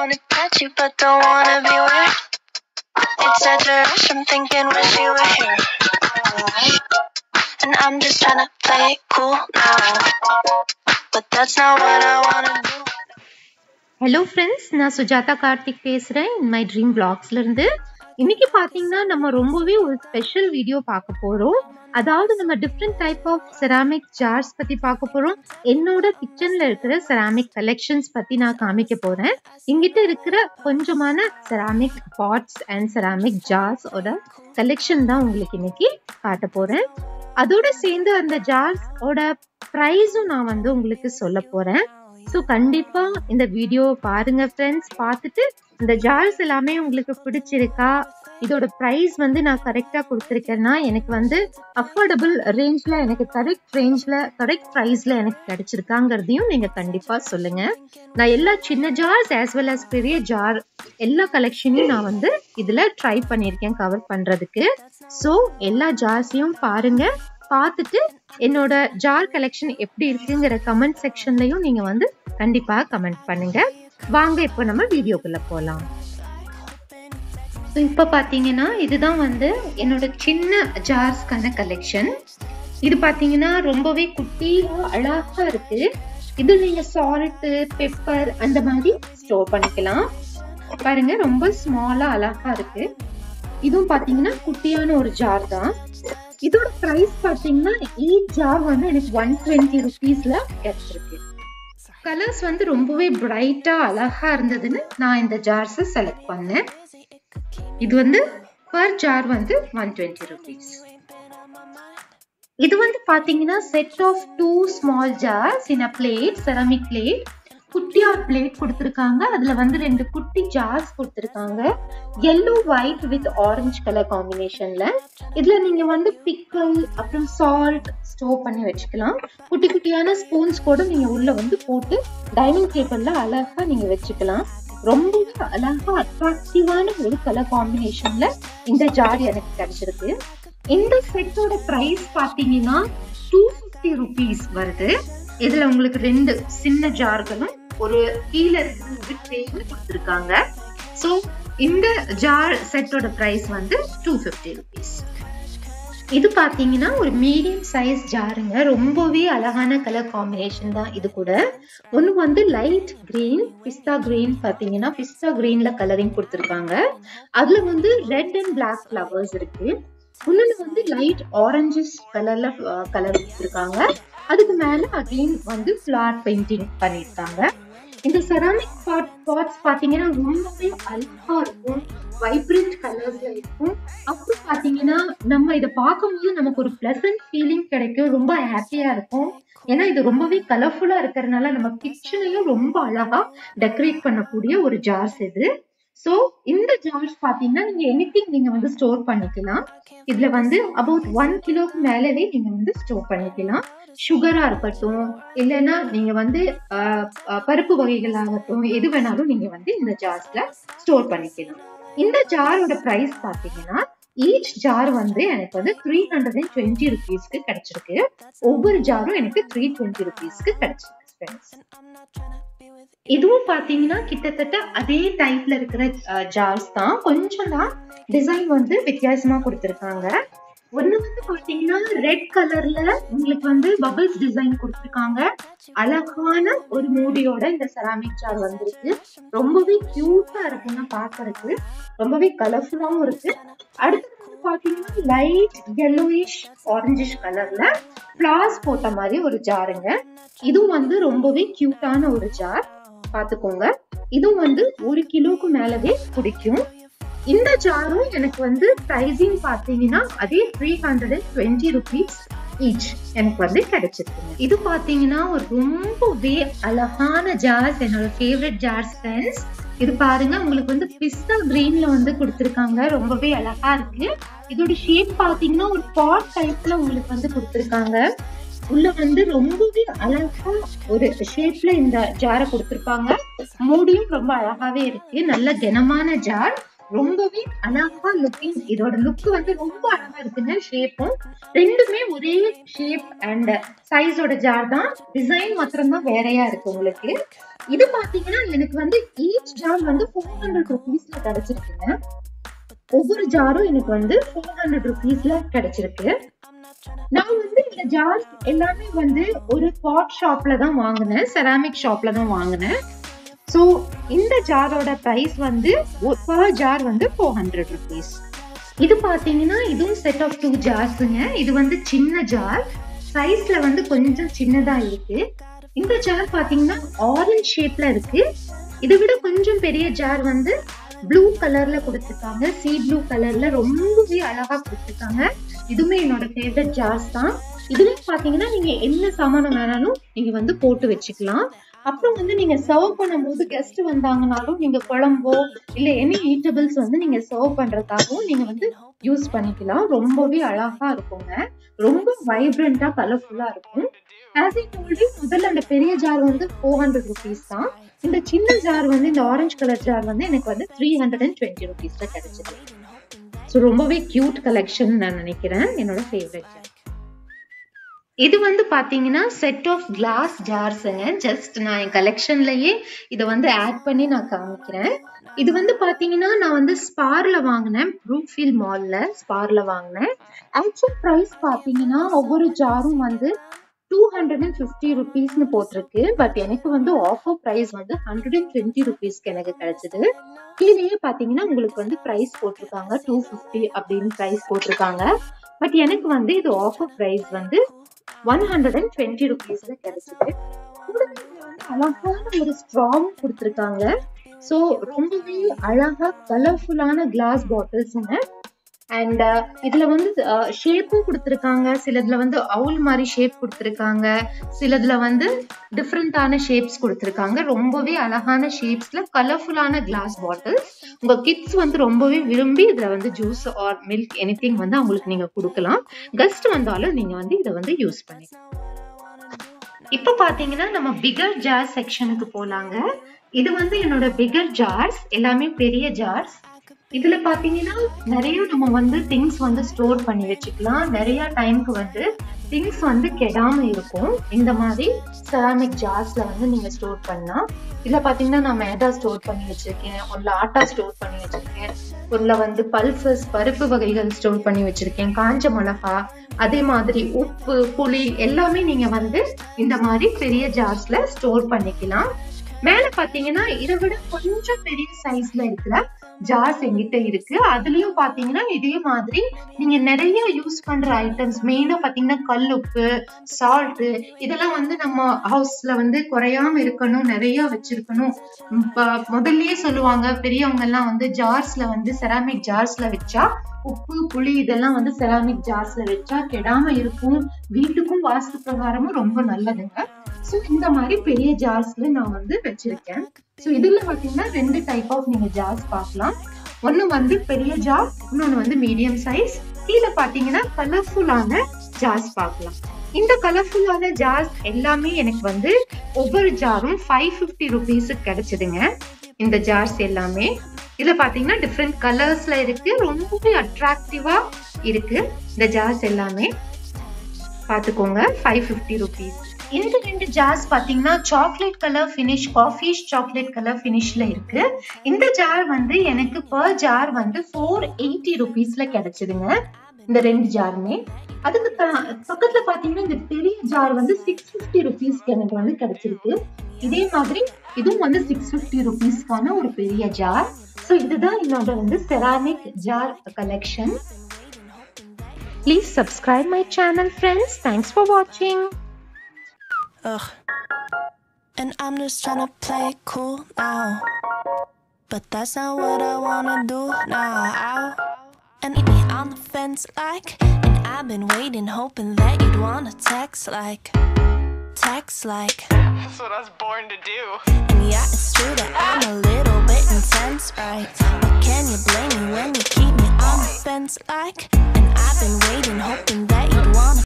wanna touch you, but don't wanna be weird. It's such a rush, I'm thinking wish you were here. And I'm just tryna play it cool now. But that's not what I wanna do. Hello friends நான் சுஜாதா கார்த்திக் பேசுகிறேன் my dream இருந்து இன்னைக்கு பாத்தீங்கன்னா நம்ம ரொம்பவே ஒரு special video பார்க்க போறோம். அதாவது நம்ம different type of ceramic jars பத்தி பார்க்க போறோம். என்னோட கிச்சன்ல இருக்கிற செராமிக் கலெக்ஷன்ஸ் பத்தி நான் காமிக்க போறேன். எங்கிட்ட இருக்கிற கொஞ்சமான செராமிக் பாட்ஸ் அண்ட் செராமிக் ஜார்ஸோட கலெக்ஷன் தான் உங்களுக்கு இன்னைக்கு காட்ட போறேன். அதோட சேர்ந்து அந்த ஜார்ஸோட ப்ரைஸும் நான் வந்து உங்களுக்கு சொல்ல போறேன். ஸோ கண்டிப்பா இந்த வீடியோ பாருங்க ஃப்ரெண்ட்ஸ் பார்த்துட்டு இந்த ஜார்ஸ் எல்லாமே உங்களுக்கு பிடிச்சிருக்கா? இதோட ப்ரைஸ் வந்து நான் கரெக்டாக கொடுத்துருக்கேன்னா எனக்கு வந்து அஃபோர்டபுள் ரேஞ்சில் எனக்கு கரெக்ட் ரேஞ்சில் கரெக்ட் ப்ரைஸில் எனக்கு கிடைச்சிருக்காங்கிறதையும் நீங்கள் கண்டிப்பாக சொல்லுங்கள் நான் எல்லா சின்ன ஜார்ஸ் ஆஸ் வெல் அஸ் பெரிய ஜார் எல்லா கலெக்ஷனையும் நான் வந்து இதில் ட்ரை பண்ணியிருக்கேன் கவர் பண்ணுறதுக்கு ஸோ எல்லா ஜார்ஸையும் பாருங்கள் பார்த்துட்டு என்னோட ஜார் கலெக்ஷன் எப்படி இருக்குங்கிற கமெண்ட் செக்ஷன்லையும் நீங்கள் வந்து கண்டிப்பாக கமெண்ட் பண்ணுங்கள் வாங்க இப்போ நம்ம வீடியோக்குள்ளே போகலாம் ஸோ இப்போ பார்த்தீங்கன்னா இதுதான் வந்து என்னோட சின்ன ஜார்ஸ்க்கான கலெக்ஷன் இது பார்த்தீங்கன்னா ரொம்பவே குட்டியாக அழகாக இருக்கு. இது நீங்கள் சால்ட்டு பெப்பர் அந்த மாதிரி ஸ்டோர் பண்ணிக்கலாம். பாருங்க ரொம்ப ஸ்மாலாக அழகாக இருக்கு. இதுவும் பார்த்தீங்கன்னா குட்டியான ஒரு ஜார் தான். இதோட ப்ரைஸ் பார்த்தீங்கன்னா ஈச் ஜார் வந்து எனக்கு ஒன் டுவெண்ட்டி ருபீஸில் கிடைச்சிருக்கு. கலர்ஸ் வந்து ரொம்பவே பிரைட்டா அழகா இருந்ததுன்னு நான் இந்த ஜார்ஸை செலக்ட் பண்ணேன். இது வந்து பர் ஜார் வந்து ஒன் டுவெண்ட்டி ருபீஸ் இது வந்து பார்த்தீங்கன்னா set of two small jars in a plate ceramic plate குட்டியா பிளேட் கொடுத்துருக்காங்க. அதுல வந்து ரெண்டு குட்டி ஜார்ஸ் கொடுத்துருக்காங்க. Yellow white with orange colour காம்பினேஷன்ல இதுல நீங்க வந்து பிக்கல் அப்புறம் சால்ட் ஸ்டோர் பண்ணி வச்சுக்கலாம். குட்டி குட்டியான ஸ்பூன்ஸ் கூட நீங்க உள்ள வந்து போட்டு டைனிங் டேபிள்ல அழகா நீங்க வச்சுக்கலாம். ரொம்ப அழகா அட்ராக்டிவான ஒரு கலர் காம்பினேஷன்ல இந்த ஜார் எனக்கு கிடைச்சிருக்கு. இந்த செட்டோட பிரைஸ் பாத்தீங்கன்னா டூ ஃபிஃப்டி ருபீஸ் வருது. இதுல உங்களுக்கு ரெண்டு சின்ன ஜார்களும் ஒரு கீழே இருந்து ஒரு ட்ரேயும் கொடுத்துருக்காங்க. ஸோ இந்த ஜார் செட்டோட ப்ரைஸ் வந்து டூ ஃபிஃப்டி ருபீஸ் இது பார்த்தீங்கன்னா ஒரு மீடியம் சைஸ் ஜாருங்க ரொம்பவே அழகான கலர் காம்பினேஷன் தான் இது கூட. ஒன்று வந்து லைட் கிரீன் பிஸ்தா கிரீன் பார்த்தீங்கன்னா பிஸ்தா கிரீன்ல கலரிங் கொடுத்துருக்காங்க. அதில் வந்து ரெட் அண்ட் பிளாக் ஃப்ளவர்ஸ் இருக்கு. உள்ள வந்து லைட் ஆரஞ்சஸ் கலர்ல கலர் கொடுத்துருக்காங்க அதுக்கு மேல அகைன் வந்து ஃபிளார் பெயிண்டிங் பண்ணியிருக்காங்க இந்த செராமிக் பாட் பாட்ஸ் பாத்தீங்கன்னா ரொம்பவே அழகா இருக்கும். வைப்ரண்ட் கலர்ஸ்ல இருக்கும். அப்புறம் பாத்தீங்கன்னா நம்ம இதை பார்க்கும்போது நமக்கு ஒரு பிளசன்ட் ஃபீலிங் கிடைக்கும். ரொம்ப ஹாப்பியா இருக்கும். ஏன்னா இது ரொம்பவே கலர்ஃபுல்லா இருக்கிறதுனால நம்ம கிச்சனையும் ரொம்ப அழகா டெக்கரேட் பண்ணக்கூடிய ஒரு ஜார்ஸ் இது. ஸோ இந்த ஜார்ஸ் பார்த்தீங்கன்னா நீங்க எனிதிங் நீங்க வந்து ஸ்டோர் பண்ணிக்கலாம். இதுல வந்து அபவுட் ஒன் கிலோக்கு மேலவே நீங்க வந்து ஸ்டோர் பண்ணிக்கலாம். சுகரா இருக்கட்டும் இல்லைன்னா நீங்க வந்து பருப்பு வகைகள் ஆகட்டும் எது வேணாலும் நீங்க வந்து இந்த ஜார்ஸ்ல ஸ்டோர் பண்ணிக்கலாம். இந்த ஜாரோட ப்ரைஸ் பார்த்தீங்கன்னா ஈச் ஜார் வந்து எனக்கு வந்து த்ரீ ஹண்ட்ரட் அண்ட் டுவெண்ட்டி ருபீஸ்க்கு கிடைச்சிருக்கு. ஒவ்வொரு ஜாரும் எனக்கு த்ரீ டுவெண்ட்டி ருபீஸ்க்கு கிடைச்சிருக்கு. ஃப்ரெண்ட்ஸ் இதுவும் பாத்தீங்கன்னா கிட்டத்தட்ட அதே டைப்ல இருக்கிற ஜார்ஸ் தான். கொஞ்சம் தான் டிசைன் வந்து வித்தியாசமா கொடுத்துருக்காங்க. ஒண்ணு வந்து பாத்தீங்கன்னா ரெட் கலர்ல உங்களுக்கு வந்து பபிள்ஸ் டிசைன் கொடுத்துருக்காங்க. அழகான ஒரு மூடியோட இந்த செராமிக் ஜார் வந்திருக்கு. ரொம்பவே கியூட்டா இருக்குன்னு பாக்குறதுக்கு. ரொம்பவே கலர்ஃபுல்லாவும் இருக்கு. அடுத்து பாத்தீங்கன்னா லைட் எல்லோயிஷ் ஆரஞ்சிஷ் கலர்ல பிளாஸ் போட்ட மாதிரி ஒரு ஜாருங்க இதுவும் வந்து ரொம்பவே கியூட்டான ஒரு ஜார் பாத்துக்கோங்க. இதுவும் வந்து ஒரு கிலோக்கு மேலவே பிடிக்கும். இந்த ஜாரும் எனக்கு வந்து பிரைசிங் பார்த்தீங்கன்னா அதே three hundred and twenty rupees each எனக்கு வந்து கிடைச்சிருக்குங்க. இது பார்த்தீங்கன்னா ஒரு ரொம்பவே அழகான ஜார்ஸ் என்னோட ஃபேவரட் ஜார்ஸ் ஃப்ரெண்ட்ஸ் இது பாருங்க உங்களுக்கு வந்து பிஸ்தா கிரீன்ல வந்து கொடுத்துருக்காங்க. ரொம்பவே அழகா இருக்கு. இதோட ஷேப் பாத்தீங்கன்னா ஒரு பாட் டைப்ல உங்களுக்கு வந்து கொடுத்துருக்காங்க. உள்ள வந்து ரொம்பவே அழகா ஒரு ஷேப்ல இந்த ஜாரை கொடுத்துருப்பாங்க மூடியும் ரொம்ப அழகாவே இருக்கு. நல்ல கனமான ஜார் ரொம்பவே அழகா லுக்கிங் இதோட லுக் வந்து ரொம்ப அழகா இருக்குங்க ஷேப்பும் ரெண்டுமே ஒரே ஷேப் அண்ட் சைஸோட ஜார் தான். டிசைன் மாத்திரம்தான் வேறையா இருக்கு உங்களுக்கு. இது பாத்தீங்கன்னா எனக்கு வந்து ஈச் ஜார் வந்து ஃபோர் ஹண்ட்ரட் ருபீஸ்ல கிடைச்சிருக்குங்க. ஒவ்வொரு ஜாரும் எனக்கு வந்து ஃபோர் ஹண்ட்ரட் ருபீஸ்ல கிடைச்சிருக்கு. நான் வந்து இந்த ஜார்ஸ் எல்லாமே வந்து ஒரு பாட் ஷாப்ல தான் வாங்கினேன் செராமிக் ஷாப்ல தான் வாங்கினேன். ஸோ இந்த ஜாரோட ப்ரைஸ் வந்து பர் ஜார் வந்து ஃபோர் ஹண்ட்ரட் ருபீஸ் இது பார்த்தீங்கன்னா இதுவும் செட் ஆஃப் டூ ஜார்ஸுங்க இது வந்து சின்ன ஜார் சைஸ்ல வந்து கொஞ்சம் சின்னதா இருக்கு. இந்த ஜார் பார்த்தீங்கன்னா ஆரஞ்ச் ஷேப்ல இருக்கு. இதை விட கொஞ்சம் பெரிய ஜார் வந்து ப்ளூ கலர்ல கொடுத்துருக்காங்க. சீ ப்ளூ கலர்ல ரொம்பவே அழகா கொடுத்துருக்காங்க. இதுவுமே என்னோட ஃபேவரட் ஜார்ஸ் தான். இதுவும் பாத்தீங்கன்னா நீங்க என்ன சாமானம் வேணாலும் நீங்க வந்து போட்டு வச்சுக்கலாம். அப்புறம் வந்து நீங்க சர்வ் பண்ணும்போது கெஸ்ட் வந்தாங்கனாலும் நீங்க குழம்போ இல்ல எனி ஈட்டபிள்ஸ் வந்து நீங்க சர்வ் பண்றதுக்காகவும் நீங்க வந்து யூஸ் பண்ணிக்கலாம். ரொம்பவே அழகா இருக்குங்க. ரொம்ப வைப்ரண்டா கலர்ஃபுல்லா இருக்கும். ஆஸ் இ டோல்டு முதல்ல அந்த பெரிய ஜார் வந்து ஃபோர் ஹண்ட்ரட் ருபீஸ் தான். இந்த சின்ன ஜார் வந்து இந்த ஆரஞ்சு கலர் ஜார் வந்து எனக்கு வந்து த்ரீ ஹண்ட்ரட் அண்ட் டுவெண்ட்டி ருபீஸ்ல கிடைச்சது. ஸோ ரொம்பவே கியூட் கலெக்ஷன் நான் நினைக்கிறேன். என்னோட ஃபேவரட் ஜார் இது வந்து பார்த்தீங்கன்னா செட் ஆஃப் கிளாஸ் ஜார்ஸுங்க ஜஸ்ட் நான் என் கலெக்ஷன்லயே இதை வந்து ஆட் பண்ணி நான் காமிக்கிறேன். இது வந்து பார்த்தீங்கன்னா நான் வந்து ஸ்பார்ல வாங்கினேன். ப்ரூஃபீல் மால்ல ஸ்பார்ல வாங்கினேன். ஆக்சுவல் ப்ரைஸ் பார்த்தீங்கன்னா ஒவ்வொரு ஜாரும் வந்து டூ ஹண்ட்ரட் அண்ட் ஃபிஃப்டி ருபீஸ்னு போட்டிருக்கு. பட் எனக்கு வந்து ஆஃபர் ப்ரைஸ் வந்து ஹண்ட்ரட் அண்ட் டுவெண்ட்டி ருபீஸ்க்கு எனக்கு கிடைச்சது. கீழேயே பார்த்தீங்கன்னா உங்களுக்கு வந்து ப்ரைஸ் போட்டிருக்காங்க. டூ ஃபிஃப்டி அப்படின்னு ப்ரைஸ் போட்டிருக்காங்க. பட் எனக்கு வந்து இது ஆஃபர் ப்ரைஸ் வந்து ஒன் ஹண்ட்ரட் அண்ட் டுவெண்ட்டி ருபீஸ்ல கிடைச்சது கூடவே வந்து அழகான ஒரு ஸ்ட்ராங் கொடுத்துருக்காங்க. ஸோ ரொம்பவே அழகா கலர்ஃபுல்லான கிளாஸ் பாட்டில்ஸுங்க அண்ட் uh, இதுல வந்து uh, ஷேப்பும் கொடுத்துருக்காங்க. சிலதுல வந்து அவுல் மாதிரி ஷேப் கொடுத்துருக்காங்க. சிலதுல வந்து டிஃப்ரெண்டான ஷேப்ஸ் கொடுத்துருக்காங்க. ரொம்பவே அழகான ஷேப்ஸ்ல கலர்ஃபுல்லான கிளாஸ் பாட்டில்ஸ் உங்க கிட்ஸ் வந்து ரொம்பவே விரும்பி இதுல வந்து ஜூஸ் ஆர் மில்க் எனி வந்து அவங்களுக்கு நீங்க கொடுக்கலாம். கெஸ்ட் வந்தாலும் நீங்க வந்து இதை வந்து யூஸ் பண்ணிக்கலாம். இப்போ பாத்தீங்கன்னா நம்ம பிகர் ஜார் செக்ஷனுக்கு போலாங்க. இது வந்து என்னோட பிகர் ஜார்ஸ் எல்லாமே பெரிய ஜார்ஸ் இதுல பாத்தீங்கன்னா நிறைய நம்ம வந்து திங்ஸ் வந்து ஸ்டோர் பண்ணி வச்சுக்கலாம். நிறைய டைம்க்கு வந்து திங்ஸ் வந்து கெடாம இருக்கும். இந்த மாதிரி செராமிக் ஜார்ஸ்ல வந்து நீங்க ஸ்டோர் பண்ணலாம். இதுல பாத்தீங்கன்னா நான் மேதா ஸ்டோர் பண்ணி வச்சிருக்கேன். ஒன்ல ஆட்டா ஸ்டோர் பண்ணி வச்சிருக்கேன். உள்ள வந்து பல்சஸ் பருப்பு வகைகள் ஸ்டோர் பண்ணி வச்சிருக்கேன். காஞ்ச மிளகா அதே மாதிரி உப்பு புளி எல்லாமே நீங்க வந்து இந்த மாதிரி பெரிய ஜார்ஸ்ல ஸ்டோர் பண்ணிக்கலாம். மேல பாத்தீங்கன்னா இதை விட கொஞ்சம் பெரிய சைஸ்ல இருக்கிற ஜார்ஸ் எங்கிட்ட இருக்கு. அதுலயும் பாத்தீங்கன்னா இதே மாதிரி நீங்க நிறைய யூஸ் பண்ற ஐட்டம்ஸ் மெயினா பாத்தீங்கன்னா கல்லுப்பு சால்ட் இதெல்லாம் வந்து நம்ம ஹவுஸ்ல வந்து குறையாம இருக்கணும் நிறைய வச்சிருக்கணும். முதல்லயே சொல்லுவாங்க பெரியவங்க எல்லாம் வந்து ஜார்ஸ்ல வந்து செராமிக் ஜார்ஸ்ல வச்சா உப்பு புளி இதெல்லாம் வந்து செராமிக் ஜார்ஸ்ல வச்சா கெடாம இருக்கும். வீட்டுக்கும் வாஸ்து பிரகாரமும் ரொம்ப நல்லதுங்க. ஸோ இந்த மாதிரி பெரிய ஜார்ஸ்ல நான் வந்து வச்சிருக்கேன். ஸோ இதில் பார்த்தீங்கன்னா ரெண்டு டைப் ஆஃப் நீங்கள் ஜார்ஸ் பார்க்கலாம். ஒன்று வந்து பெரிய ஜார் இன்னொன்று வந்து மீடியம் சைஸ் கீழே பார்த்தீங்கன்னா கலர்ஃபுல்லான ஜார்ஸ் பார்க்கலாம். இந்த கலர்ஃபுல்லான ஜார்ஸ் எல்லாமே எனக்கு வந்து ஒவ்வொரு ஜாரும் ஃபைவ் ஃபிஃப்டி ருபீஸுக்கு கிடைச்சதுங்க. இந்த ஜார்ஸ் எல்லாமே. இதில் பார்த்தீங்கன்னா டிஃப்ரெண்ட் கலர்ஸில் இருக்கு. ரொம்பவே அட்ராக்டிவாக இருக்கு. இந்த ஜார்ஸ் எல்லாமே. பார்த்துக்கோங்க ஃபைவ் ஃபிஃப்டி ருபீஸ் இந்த ரெண்டு ஜார்ஸ் பார்த்தீங்கன்னா சாக்லேட் கலர் ஃபினிஷ் காஃபிஷ் சாக்லேட் கலர் ஃபினிஷில் இருக்கு. இந்த ஜார் வந்து எனக்கு பர் ஜார் வந்து ஃபோர் எயிட்டி ருபீஸில் கிடைச்சிதுங்க. இந்த ரெண்டு ஜாருமே அதுக்கு பக்கத்துல பாத்தீங்கன்னா இந்த பெரிய ஜார் வந்து சிக்ஸ் ஃபிஃப்டி ருபீஸ்க்கு எனக்கு வந்து கிடைச்சிருக்கு. இதே மாதிரி இதுவும் வந்து சிக்ஸ் ஃபிஃப்டி ருபீஸ்க்கான ஒரு பெரிய ஜார் ஸோ இதுதான் என்னோட வந்து ceramic jar collection please subscribe my channel friends thanks for வாட்சிங் Ugh. And I'm just tryna play it cool now. But that's not what I wanna do now. And me on the fence like, and I've been waiting, hoping that you'd wanna text like, text like. That's what I was born to do. And yeah, it's true that I'm a little bit intense, right? But can you blame me when you keep me on the fence like? And I've been waiting, hoping that you'd wanna.